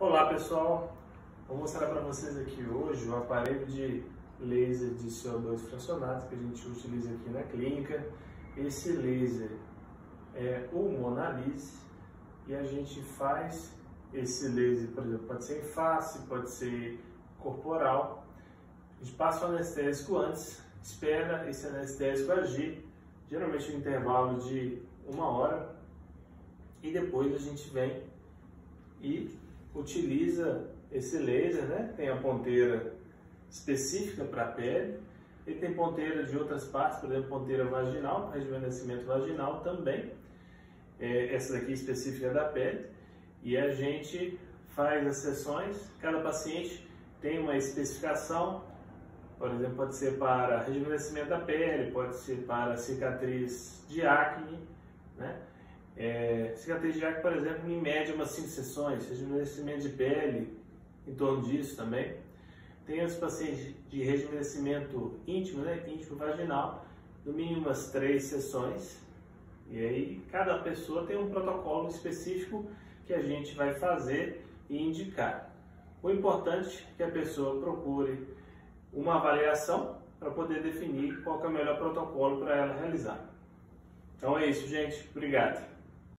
Olá pessoal, vou mostrar para vocês aqui hoje o aparelho de laser de CO2 fracionado que a gente utiliza aqui na clínica. Esse laser é o Monalise e a gente faz esse laser, por exemplo, pode ser em face, pode ser corporal. A gente passa o anestésico antes, espera esse anestésico agir, geralmente no intervalo de uma hora, e depois a gente vem e utiliza esse laser, né? Tem a ponteira específica para a pele, ele tem ponteira de outras partes, por exemplo, ponteira vaginal, rejuvenescimento vaginal também. É, essa daqui é específica da pele. E a gente faz as sessões, cada paciente tem uma especificação, por exemplo, pode ser para rejuvenescimento da pele, pode ser para cicatriz de acne, né? É, cicatriz de acne, por exemplo, em média umas 5 sessões, rejuvenescimento de pele, em torno disso também. Tem os pacientes de rejuvenescimento íntimo, né, íntimo vaginal, no mínimo umas 3 sessões. E aí cada pessoa tem um protocolo específico que a gente vai fazer e indicar. O importante é que a pessoa procure uma avaliação para poder definir qual é o melhor protocolo para ela realizar. Então é isso, gente. Obrigado.